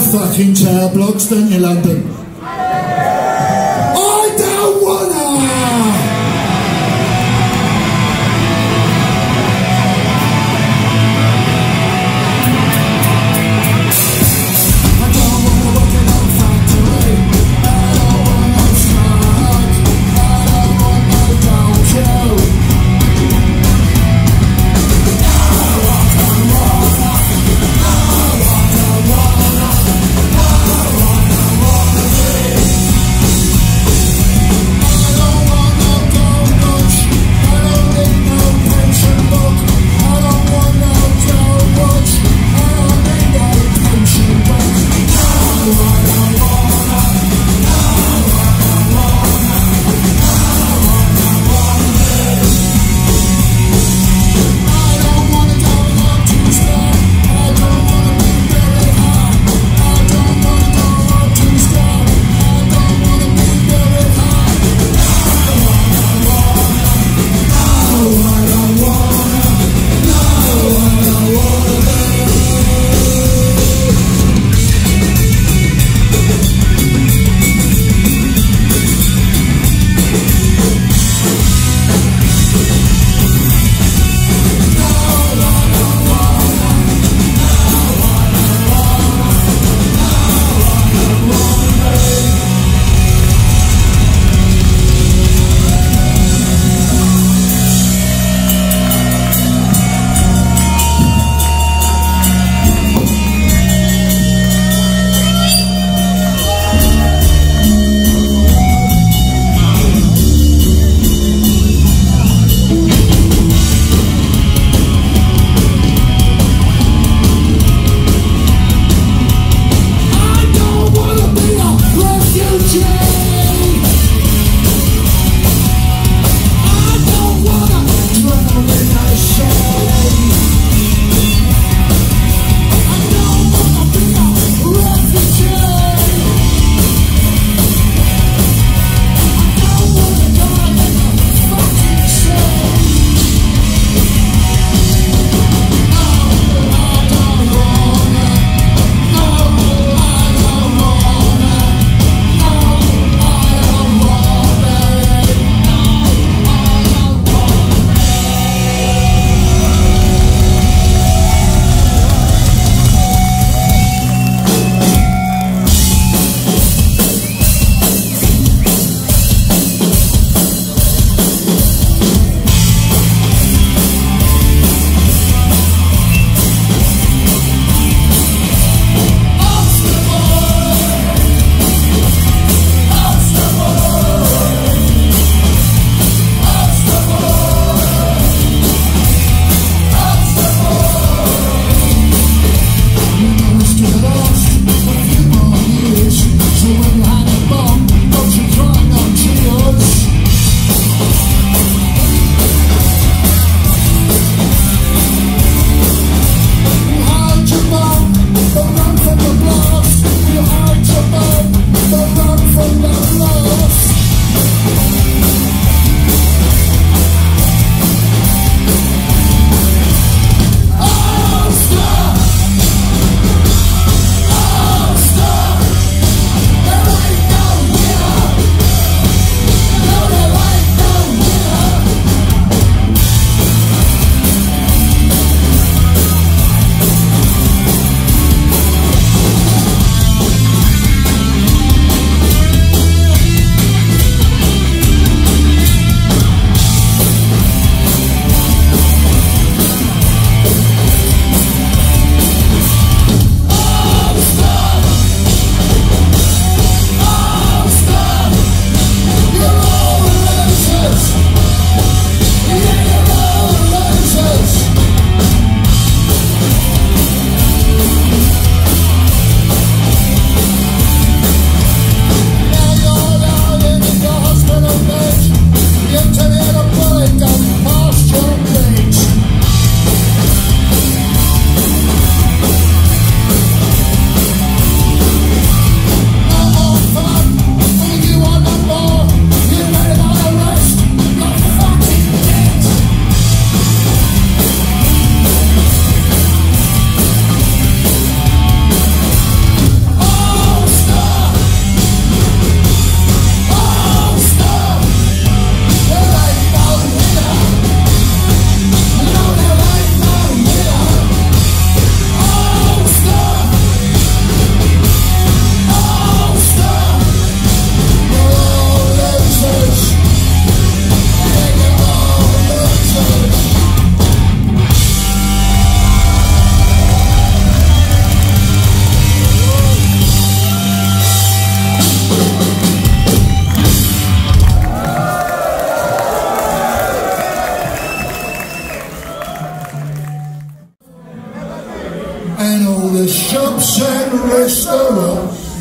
Fucking chair blocks, don't you, London? and all the shops and restaurants.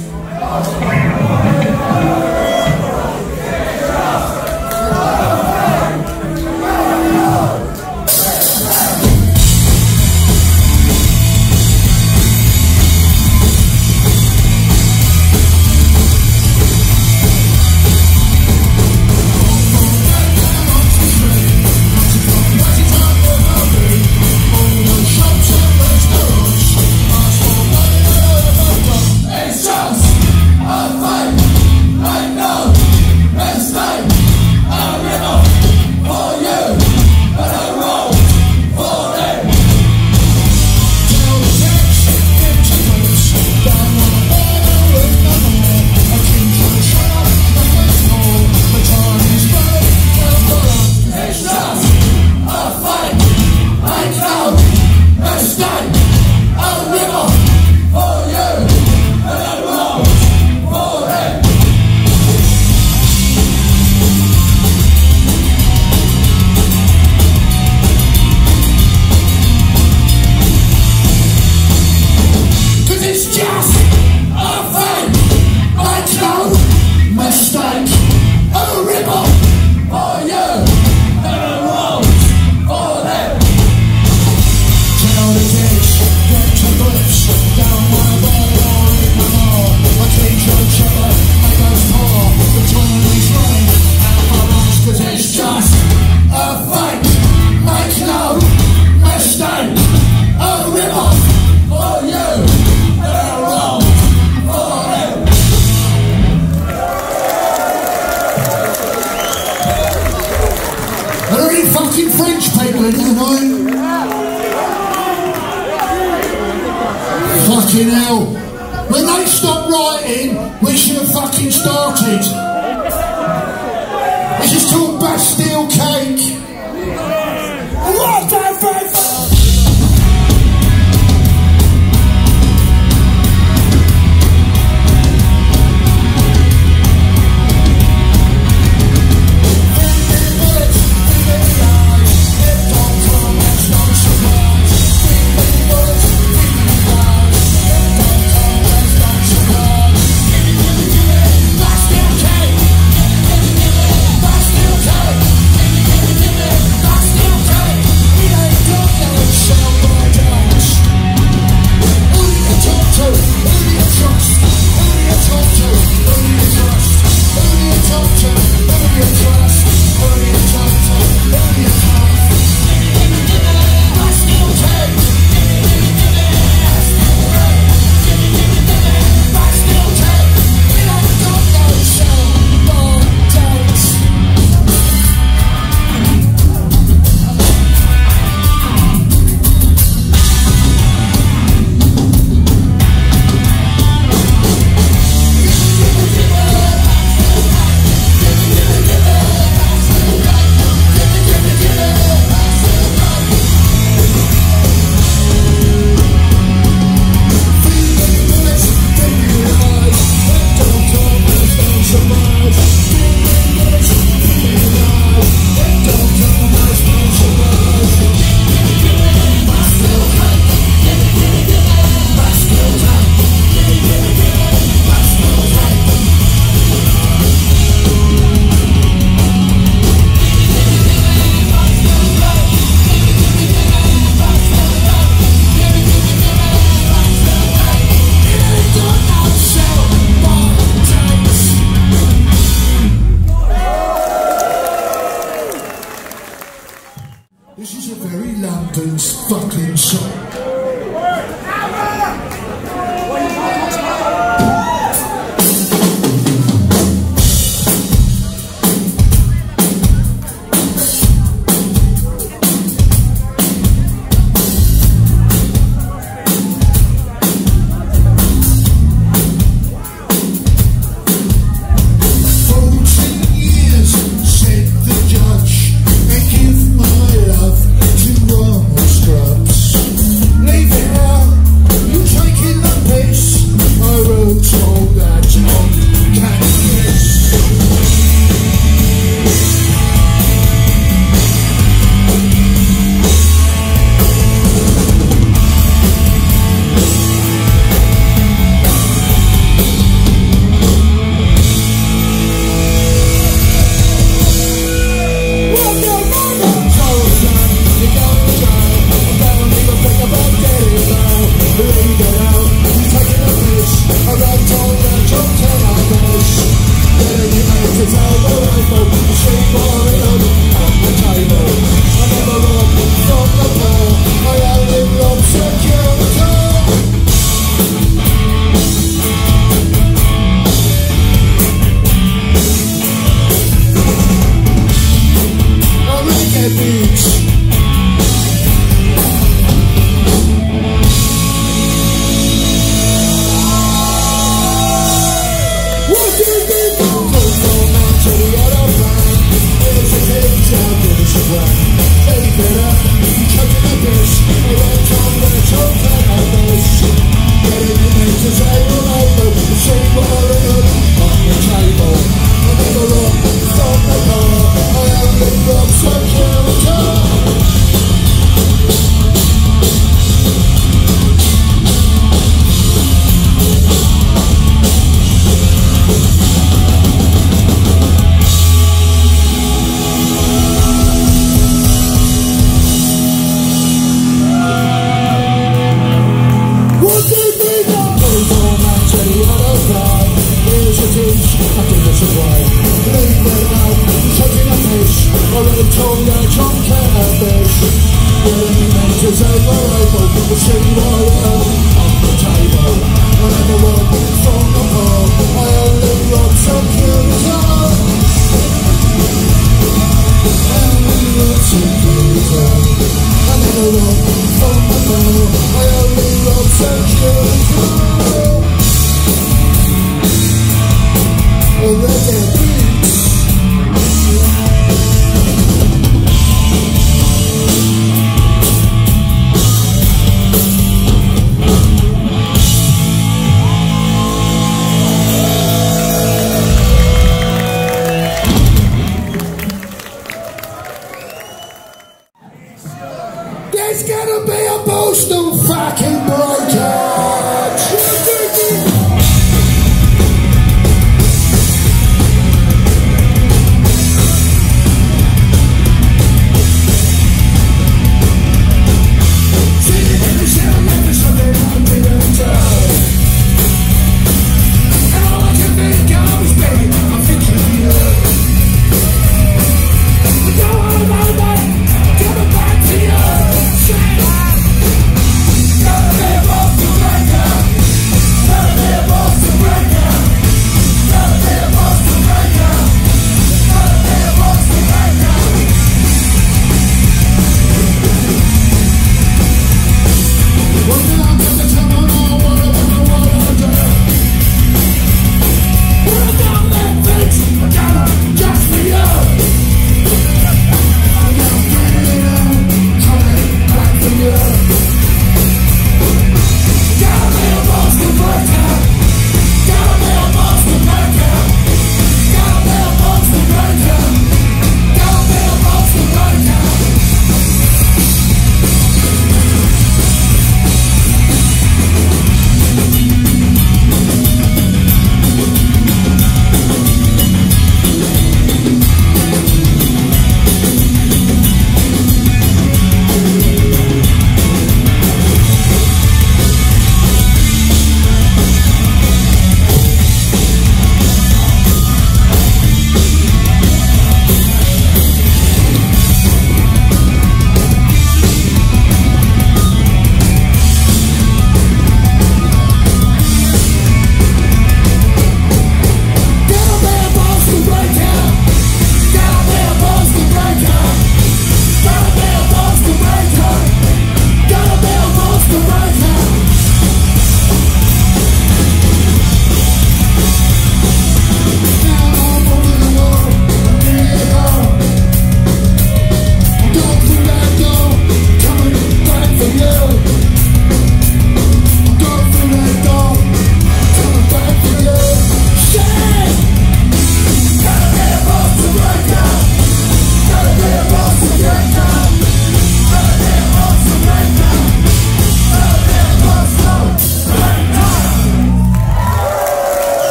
There's gonna be a Borstal fucking broken.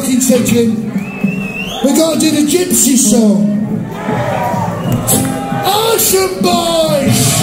fucking said to him, we're going to do the gypsy song. Hersham Boys!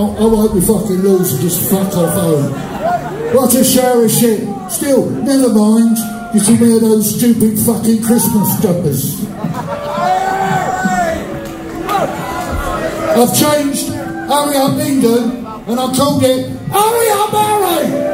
I, I hope we fucking lose and just fuck off home. What a shower of shit. Still, never mind. You can wear those stupid fucking Christmas jumpers. I've changed. Hurry up, England. And I called it, Hurry up, Harry!